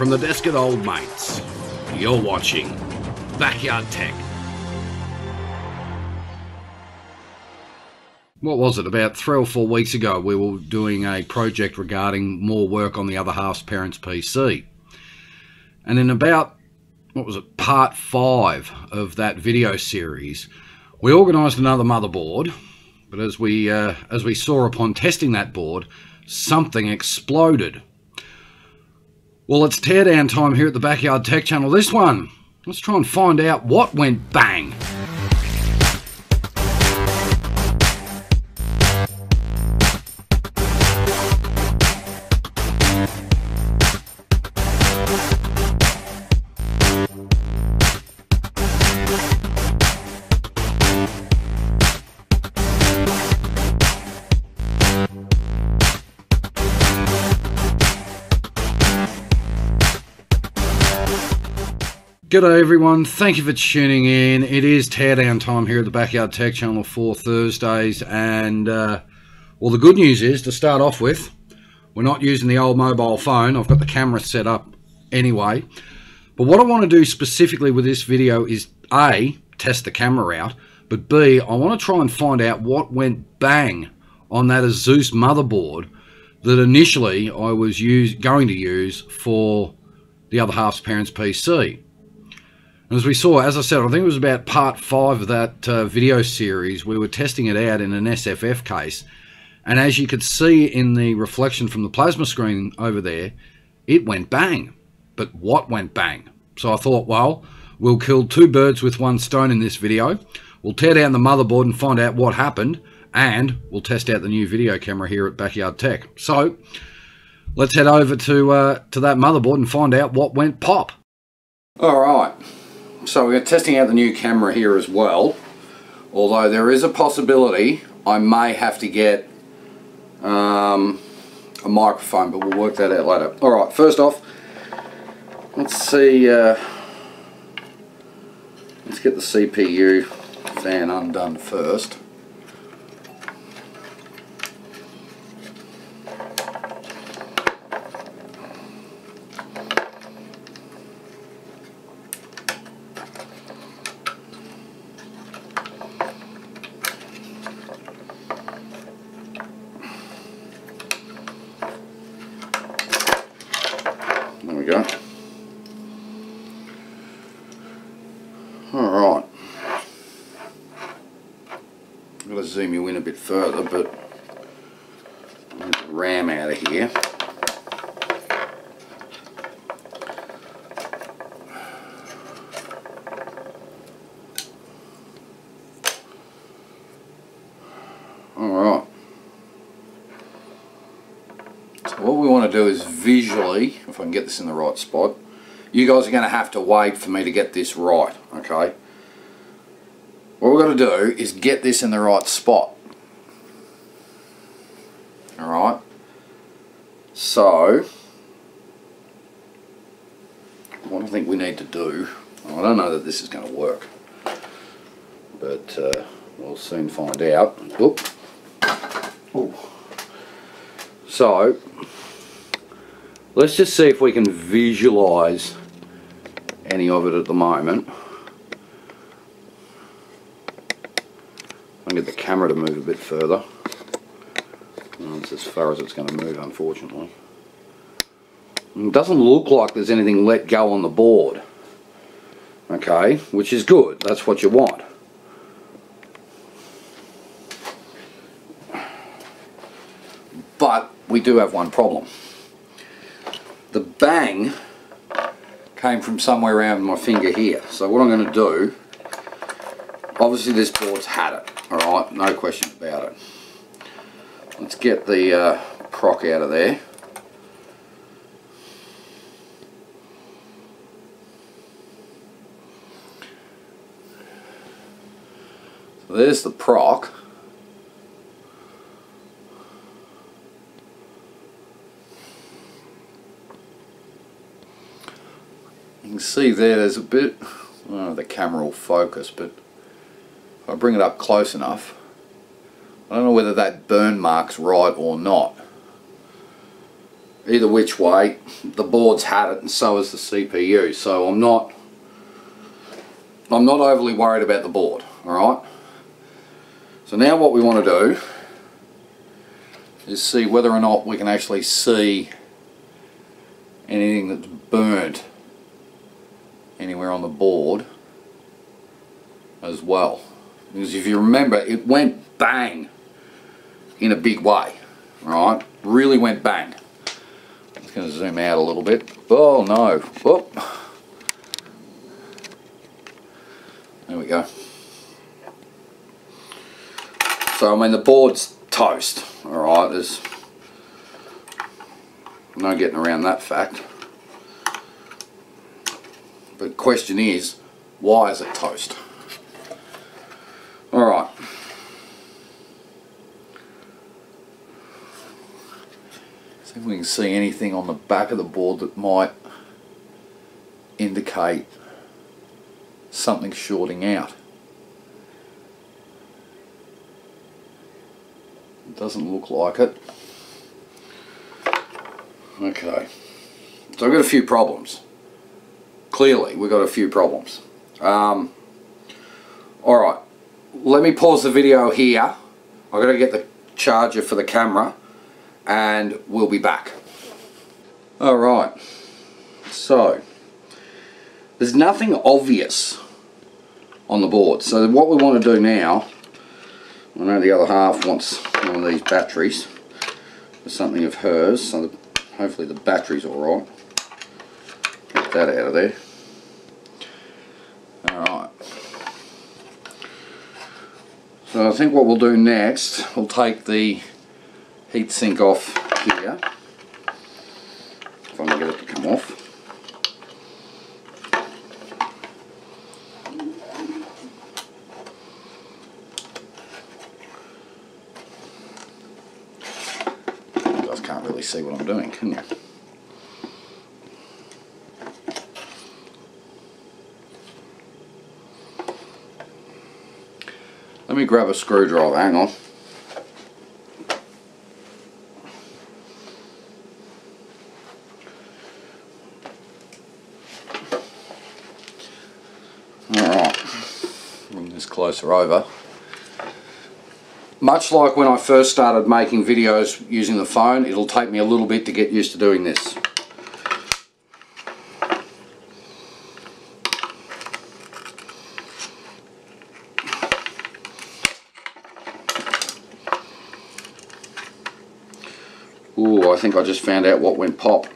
from the desk at Old Mates. You're watching Backyard Tech. What was it? About three or four weeks ago, we were doing a project regarding more work on the other half's parents' PC. And in about, what was it, part five of that video series, we organised another motherboard. But as we, uh, as we saw upon testing that board, something exploded. Well, it's teardown time here at the Backyard Tech Channel. This one, let's try and find out what went bang. G'day everyone, thank you for tuning in. It is teardown time here at the Backyard Tech Channel for Thursdays and uh, well the good news is to start off with we're not using the old mobile phone. I've got the camera set up anyway. But what I want to do specifically with this video is A, test the camera out, but B, I want to try and find out what went bang on that Asus motherboard that initially I was use, going to use for the other half's parents' PC. As we saw, as I said, I think it was about part five of that uh, video series, we were testing it out in an SFF case. And as you could see in the reflection from the plasma screen over there, it went bang. But what went bang? So I thought, well, we'll kill two birds with one stone in this video. We'll tear down the motherboard and find out what happened. And we'll test out the new video camera here at Backyard Tech. So let's head over to, uh, to that motherboard and find out what went pop. All right so we're testing out the new camera here as well. Although there is a possibility I may have to get um, a microphone but we'll work that out later. Alright first off let's see uh, let's get the CPU fan undone first zoom you in a bit further, but the RAM out of here. Alright. So what we want to do is visually, if I can get this in the right spot, you guys are going to have to wait for me to get this right, okay? To do is get this in the right spot. Alright. So, what I think we need to do, I don't know that this is going to work, but uh, we'll soon find out. Oop. Ooh. So, let's just see if we can visualize any of it at the moment. I get the camera to move a bit further. That's as far as it's going to move, unfortunately. It doesn't look like there's anything let go on the board. Okay, which is good. That's what you want. But we do have one problem. The bang came from somewhere around my finger here. So what I'm going to do, obviously this board's had it. Alright, no question about it. Let's get the uh, proc out of there. So there's the proc. You can see there, there's a bit, the camera will focus, but I bring it up close enough, I don't know whether that burn mark's right or not. either which way the board's had it and so has the CPU so I'm not I'm not overly worried about the board alright so now what we want to do is see whether or not we can actually see anything that's burnt anywhere on the board as well because if you remember it went bang in a big way right? Really went bang. I'm just going to zoom out a little bit. Oh no. Oh. There we go. So I mean the board's toast alright there's no getting around that fact. But the question is why is it toast alright see if we can see anything on the back of the board that might indicate something shorting out It Doesn't look like it. Okay. So I've got a few problems. Clearly, we've got a few problems. Um, Alright. Let me pause the video here. I've got to get the charger for the camera and we'll be back. Alright. So, there's nothing obvious on the board. So what we want to do now I know the other half wants one of these batteries something of hers, so the, hopefully the battery's alright. Get that out of there. Alright. So I think what we'll do next, we'll take the heatsink off here. If I can get it to come off. You guys can't really see what I'm doing, can you? Let me grab a screwdriver, hang on. Alright, bring this closer over much like when I first started making videos using the phone, it'll take me a little bit to get used to doing this. Ooh, I think I just found out what went pop.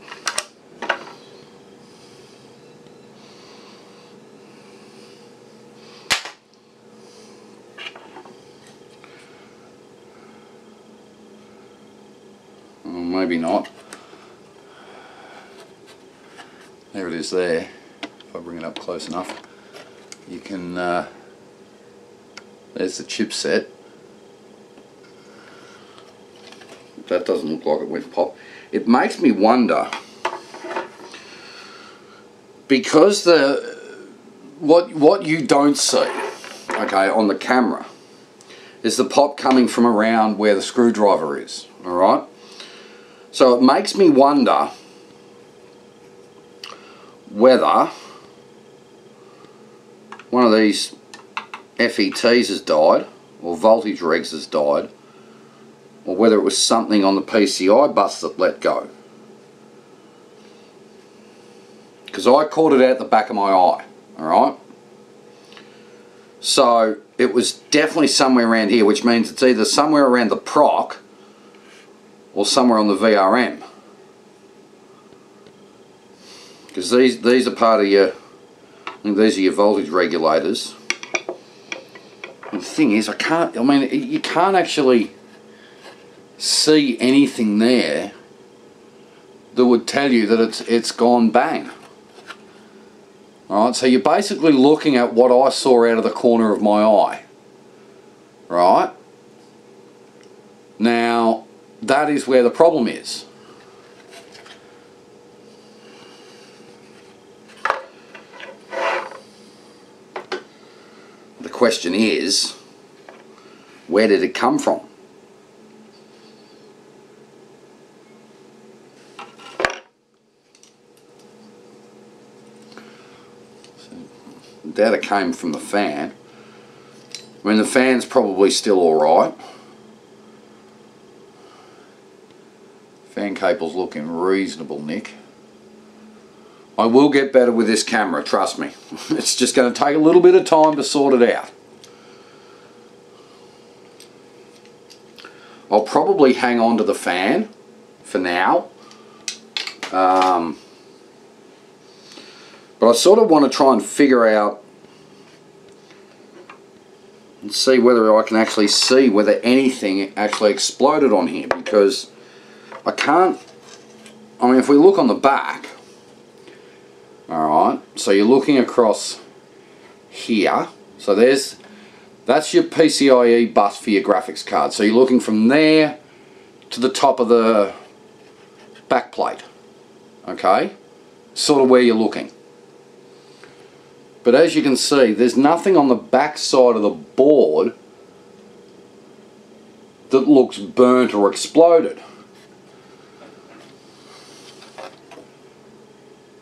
Maybe not. There it is there. If I bring it up close enough, you can, uh, there's the chipset. That doesn't look like it went pop. It makes me wonder, because the, what, what you don't see, okay, on the camera, is the pop coming from around where the screwdriver is, alright? So it makes me wonder whether one of these FETs has died or voltage regs has died or whether it was something on the PCI bus that let go. Because I caught it out the back of my eye, alright? So it was definitely somewhere around here, which means it's either somewhere around the proc or somewhere on the VRM. Because these, these are part of your, I think these are your voltage regulators. And the thing is, I can't, I mean, you can't actually see anything there that would tell you that it's it's gone bang. Alright, so you're basically looking at what I saw out of the corner of my eye. Right? Now, that is where the problem is. The question is, where did it come from? Data came from the fan. I mean, the fan's probably still alright. Cable's looking reasonable, Nick. I will get better with this camera, trust me. It's just going to take a little bit of time to sort it out. I'll probably hang on to the fan for now. Um, but I sort of want to try and figure out and see whether I can actually see whether anything actually exploded on here because I can't I mean if we look on the back alright so you're looking across here so there's that's your PCIe bus for your graphics card. So you're looking from there to the top of the back plate okay? Sort of where you're looking. But as you can see there's nothing on the back side of the board that looks burnt or exploded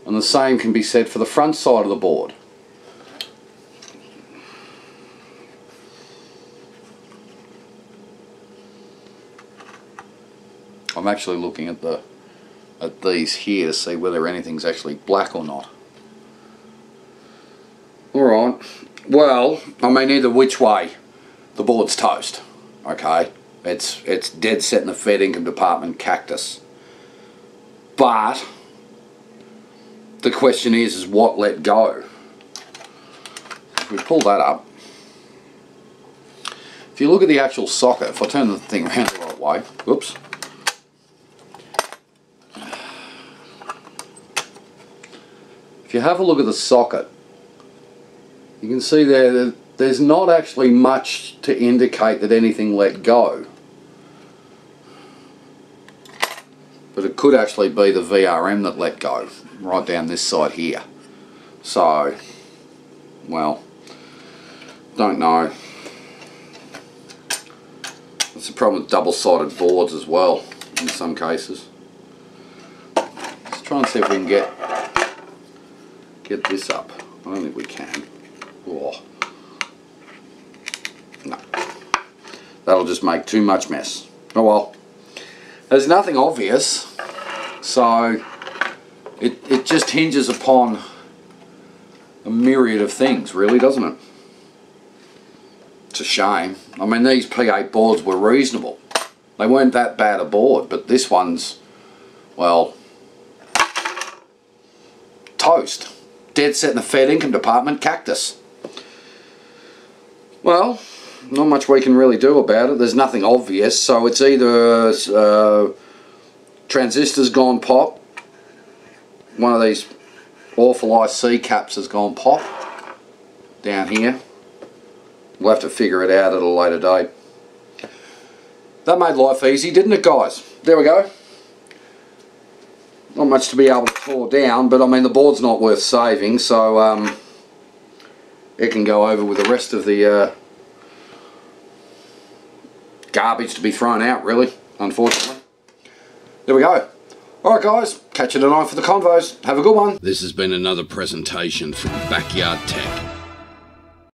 And the same can be said for the front side of the board. I'm actually looking at the at these here to see whether anything's actually black or not. Alright, well, I mean either which way, the board's toast, okay? It's, it's dead set in the Fed income department cactus. But, the question is, is what let go? If we pull that up, if you look at the actual socket, if I turn the thing around the right way, whoops. If you have a look at the socket, you can see there that there's not actually much to indicate that anything let go. But it could actually be the VRM that let go right down this side here. So, well, don't know. It's a problem with double-sided boards as well in some cases. Let's try and see if we can get get this up. I don't think we can. Oh. No. That'll just make too much mess. Oh well. There's nothing obvious, so it, it just hinges upon a myriad of things, really, doesn't it? It's a shame. I mean, these P8 boards were reasonable. They weren't that bad a board, but this one's, well, toast. Dead set in the Fed income department, cactus. Well, not much we can really do about it. There's nothing obvious, so it's either uh, transistors gone pop, one of these awful IC caps has gone pop down here. We'll have to figure it out at a later date. That made life easy, didn't it guys? There we go. Not much to be able to pour down, but I mean the board's not worth saving, so um, it can go over with the rest of the uh, garbage to be thrown out, really, unfortunately. There we go. Alright guys, catch you tonight for the convos. Have a good one. This has been another presentation from Backyard Tech.